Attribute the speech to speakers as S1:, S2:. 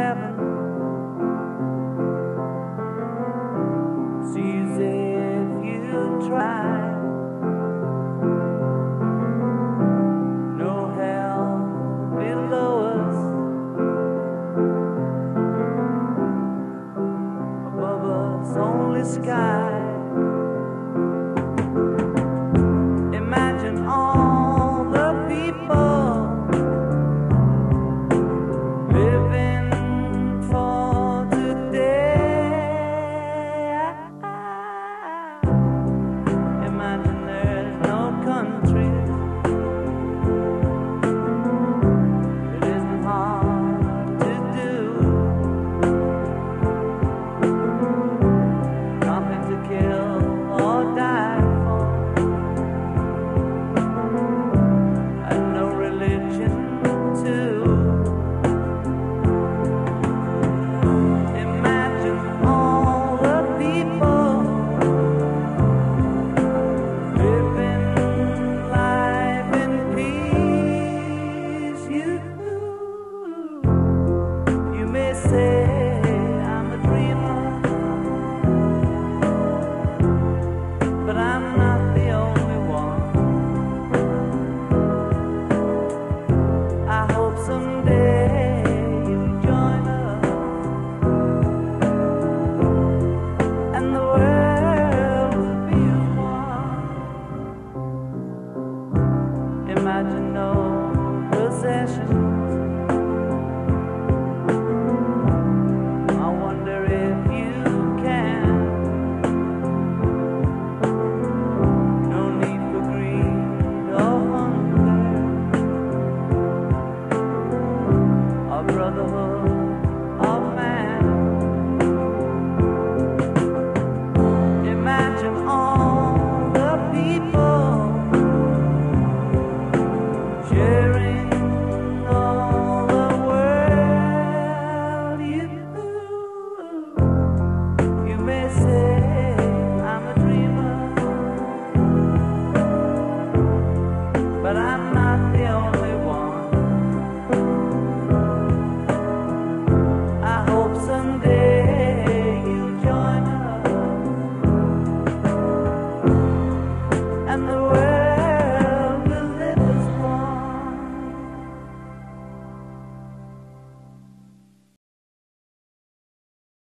S1: heaven sees if you try. No hell below us, above us only sky. Imagine no possession. but I'm not.